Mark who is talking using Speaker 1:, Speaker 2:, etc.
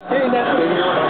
Speaker 1: Hey, that's